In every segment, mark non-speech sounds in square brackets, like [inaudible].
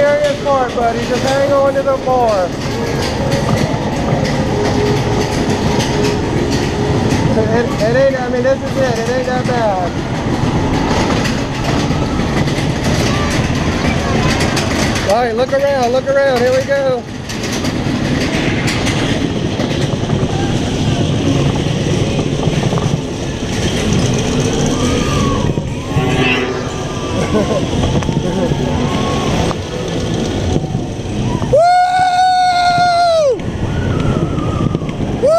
hardest part, buddy. Just hang on to the bar. It, it ain't, I mean, this is it. It ain't that bad. All right, look around, look around. Here we go. Woo! Woo!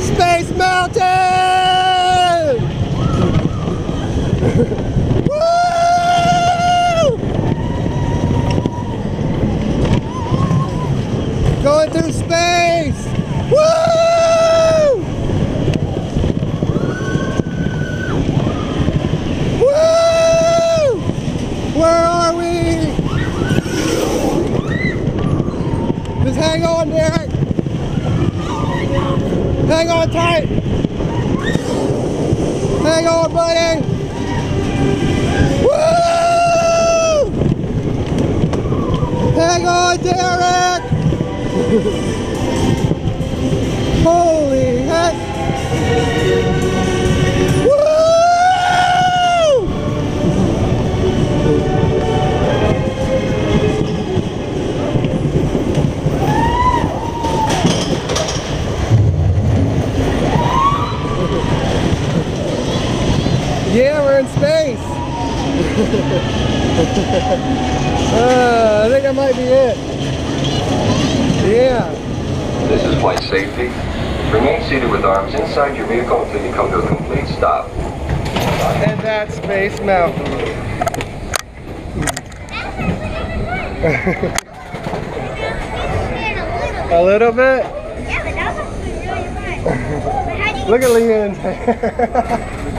Space Mountain! Woo! Going through space! Woo! Woo! Where are we? Just hang on, Derek. Hang on tight. Hang on, buddy. On, Derek. Holy heck. Yeah, we're in space. [laughs] [laughs] uh, I think that might be it. Yeah. This is flight safety. Remain seated with arms inside your vehicle until you come to a complete stop. And that's Space Mountain. [laughs] A little bit? Yeah, but that was really fun. [laughs] But how you Look at Leanne's hair.